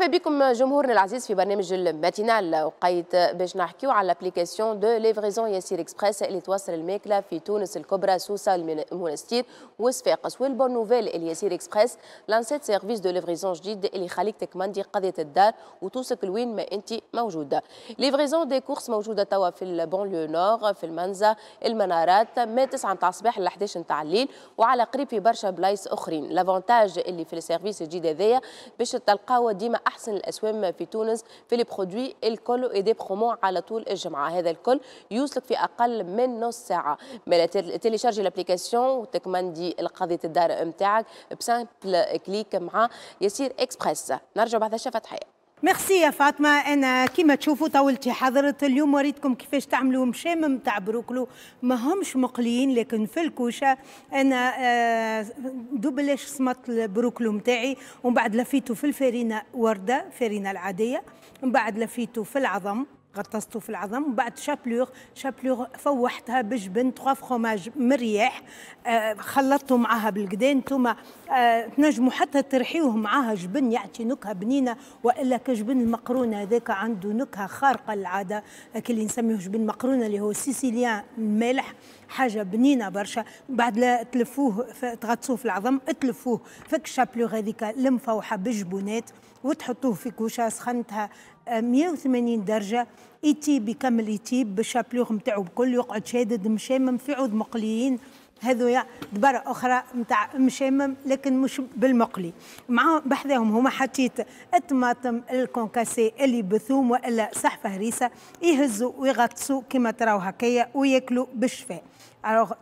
مرحبا بكم جمهورنا العزيز في برنامج El Matinale. وقيت باش نحكيو على ال application de livraison Yassir Express اللي توصل الماكلة في تونس الكبرى سوسة المنستير وصفاقس وال bonne nouvelle اللي Yassir Express لانسيت service de livraison جديد اللي يخليك تكمندي قضية الدار وتوصلك لوين ما أنت موجودة. livraison des courses موجودة توا في ال banlieue nord في المنزه المنارات من 9 نتاع الصباح ل 11 نتاع الليل وعلى قريب في برشا بلايص أخرين. l'avantage اللي في ال service الجديد هذايا باش تلقاو ديما أحسن الأسوام في تونس في les produits الكل و des promos على طول الجمعة. هذا الكل يوصلك في أقل من نص ساعة. ما تيليشارجي ال application وتكمندي قضيه الدار نتاعك ب simple clic مع Yassir Express. نرجع بعد الشاف فتحية ميرسي يا فاطمة. أنا كيما تشوفوا طولتي حضرت اليوم وريتكم كيفاش تعملوا. مشامم تاع بروكلو ما همش مقليين لكن في الكوشة أنا آه، دوبلاش سمطت البروكلو متاعي. ومن بعد لفيته في الفرينة وردة فرينة العادية. ومن بعد لفيته في العظم. غطسته في العظم وبعد chapelure chapelure فوحتها بجبن trois fromages مريح آه خلطته معاها بالكدا أنتم آه تنجموا حتى ترحيوه معاها جبن يعطي نكهة بنينة وإلا كجبن المقرونة هذاك عنده نكهة خارقة للعادة. اللي نسميه جبن مقرونة اللي هو sicilien مالح حاجة بنينة برشا. بعد لا تلفوه تغطسوه في العظم تلفوه فك شابلور هذيك المفوحه بجبونات وتحطوه في كوشة سخنتها 180 درجة. يتيب يكمل يتيب بالشابلوغ نتاعو بكل يقعد شادد مشامم في عود مقليين. هذويا دبارة أخرى نتاع مشامم لكن مش بالمقلي. مع بحذاهم هما حطيت الطماطم الكونكاسي اللي بثوم وإلا صحفة هريسة يهزوا ويغطسوا كما تراو هكايا وياكلوا بالشفاء.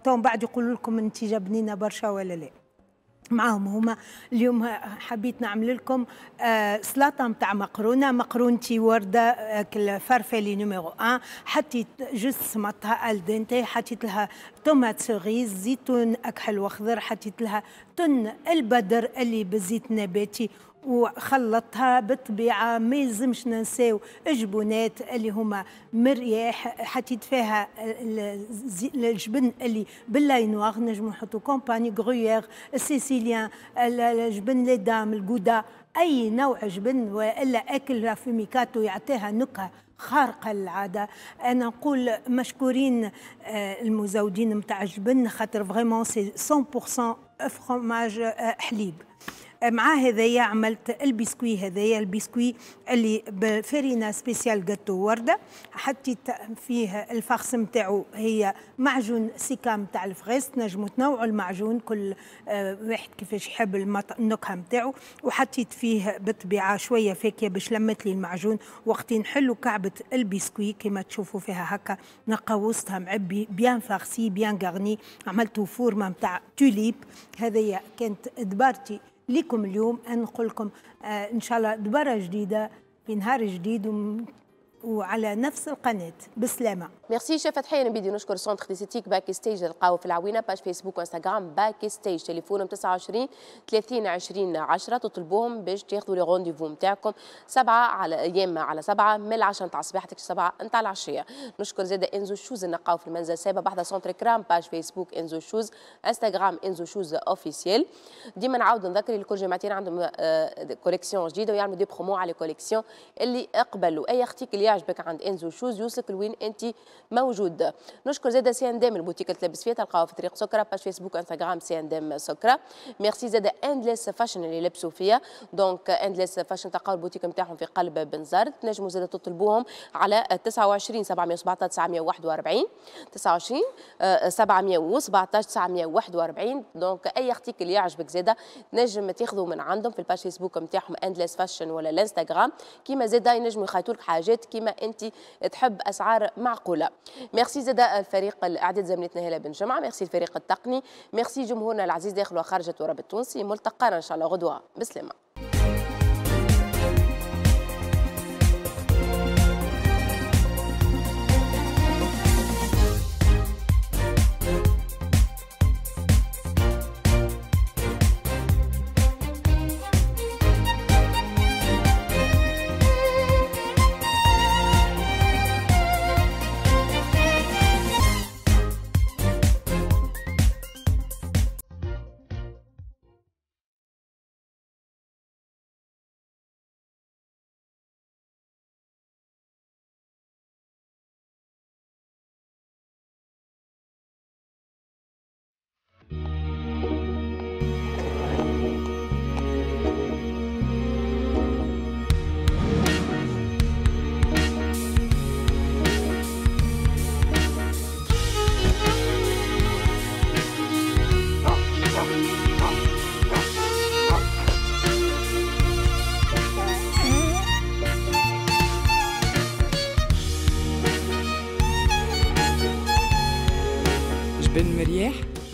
تو بعد يقولوا لكم انت جات بنينة برشا ولا لا. معاهم هما اليوم حبيت نعمل لكم آه سلطه نتاع مقرونة مقرونتي ورده الفرفلي numéro 1 حطيت juste سمطتها al dente حطيت لها tomates cerises زيتون أكحل واخضر حطيت لها تن البدر اللي بالزيت النباتي وخلطها بالطبيعه ما يلزمش ننساو الجبونات اللي هما مرياح حطيت فيها الجبن اللي باللاينوار نجمو نحطو كومباني غرويير السيسيليان الجبن لي دام الجودا أي نوع جبن وإلا أكل فيميكاتو يعطيها نكهة خارقة للعادة. أنا نقول مشكورين المزودين متاع الجبن خاطر فريمون سي 100% فروماج حليب. مع هذايا عملت البسكوي هذايا البسكوي اللي بفرينة spécial gâteau وردة حطيت فيه ال farce نتاعو هي معجون سيكا نتاع ال fraise تنجموا تنوعوا المعجون كل واحد كيفاش يحب النكهة نتاعو وحطيت فيه بالطبيعه شوية فاكهة باش لمت لي المعجون. وقت نحلوا كعبة البسكوي كما تشوفوا فيها هكا نقوصتها معبي bien farci bien garni عملته فورمة نتاع tulipe. هذه كانت دبارتي. لكم اليوم أن نقول لكم آه إن شاء الله دبرة جديدة في نهار جديد وعلى نفس القناة. بسلامة. merci chef فتحية نبيدي نشكر centre d'esthétique Backstage تلقاو في العوينه page Facebook و Instagram Backstage تليفونهم 29 30 20 10 تطلبوهم باش تاخذوا les rendez-vous نتاعكم. سبعة على أيام على سبعة من العشاء نتاع الصباح سبعة نتاع العشية. نشكر زاد Enzo Shoes نلقاو في المنزه سبعة بحذا centre كرام page Facebook Enzo Shoes Instagram Enzo Shoes officiel ديما نعاود نذكر الكل جمعتين عندهم collection جديدة ويعملوا des promos على ال collection اللي اقبلوا أي article يعجبك عند Enzo Shoes يوصلك لوين انت موجود. نشكر زاده سي إن ديم البوتيك اللي تلبس فيها تلقاوها في طريق سكرة page Facebook Instagram سي إن ديم سكرة. ميرسي زاده اندلس فاشن اللي لبسوا فيها. donc اندلس فاشن تلقاو البوتيك نتاعهم في قلب بنزرت. تنجموا زاده تطلبوهم على 29 717 941 29 717 941 donc أي article يعجبك زاده تنجم تاخذوا من عندهم في ال page Facebook نتاعهم اندلس فاشن ولا الإنستغرام. كيما زاده ينجموا يخيطوا لك حاجات كيما أنت تحب أسعار معقولة. ميرسي زاده الفريق الأعداد زميلتنا هلا بن جمعة. ميرسي الفريق التقني. ميرسي جمهورنا العزيز داخل وخارج التراب التونسي ملتقانا إن شاء الله. غدوة بسلامة.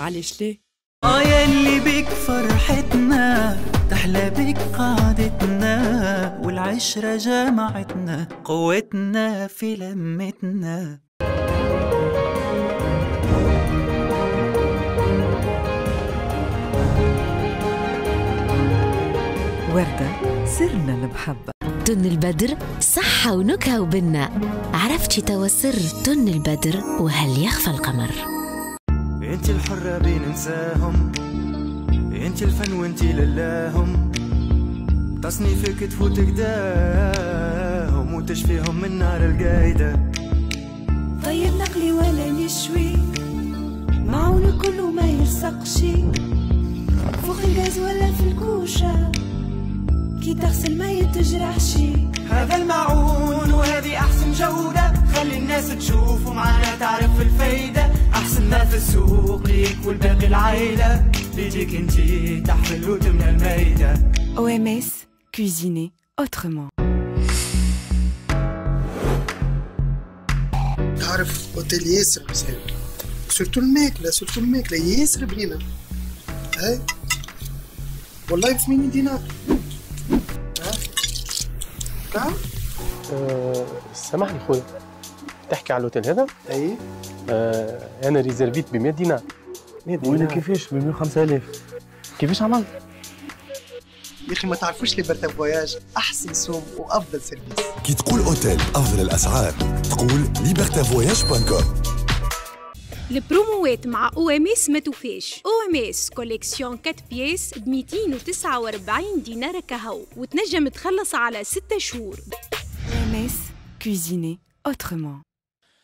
علاش ليه؟ آه يلي بك فرحتنا تحلى بك قعدتنا والعشرة جمعتنا قوتنا في لمتنا. وردة سرنا المحبة. تن البدر صحة ونكهة وبنة عرفتي توا سر تن البدر وهل يخفى القمر؟ انت الحرة بين نساهم انت الفن وانت للاهم. تصنيفك تفوت قداهم وتشفيهم من نار القايدة. طيب نقلي ولا نشوي؟ معون كله ما يلصقشي فوق الغاز ولا في الكوشة. كي تغسل ما يتجرحشي هذا المعون وهذه أحسن جودة. خلي الناس تشوف ومعانا تعرف في السوق ليك والباقي العيلة بيديك انتي تحفل وتمنى المايدة OMS cuisiner autrement. تعرف أوتيل ياسر مزيان. سورتو الماكله سورتو الماكله ياسر بنينة. هاي. والله ب 80 دينار. ها؟ نعم أه سامحني خويا. تحكي على الأوتيل هذا؟ أي. أه أنا réservit ب 100 دينار 100 دينار ولا كيفاش ب 105000 كيفاش عملت؟ يا أخي ما تعرفوش Liberta Voyage. أحسن سوم وأفضل service. كي تقول أوتيل أفضل الأسعار تقول libertavoyage.com البروموات مع أو ام اس ما توفاش أو ام اس collection 4 pièces ب 249 دينار كهو وتنجم تخلص على 6 شهور. OMS cuisiner autrement.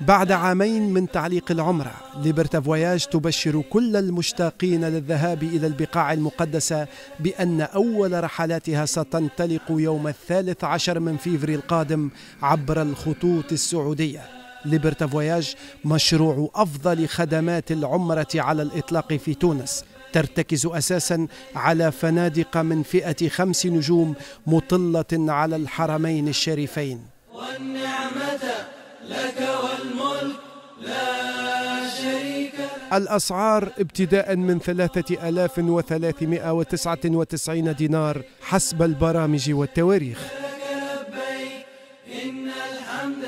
بعد عامين من تعليق العمرة ليبرتا فواياج تبشر كل المشتاقين للذهاب إلى البقاع المقدسة بأن أول رحلاتها ستنطلق يوم الثالث عشر من فيفري القادم عبر الخطوط السعودية. Liberta Voyage مشروع أفضل خدمات العمرة على الإطلاق في تونس ترتكز أساسا على فنادق من فئة خمس نجوم مطلة على الحرمين الشريفين. والنعمة لك والملك لا شريك الأسعار ابتداء من 3399 دينار حسب البرامج والتواريخ. إن الحمد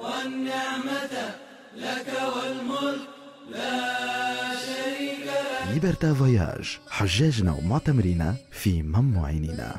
والنعمة لك والملك لا شريك لك ليبرتا فواياج حجاجنا ومعتمرين في مم عينينا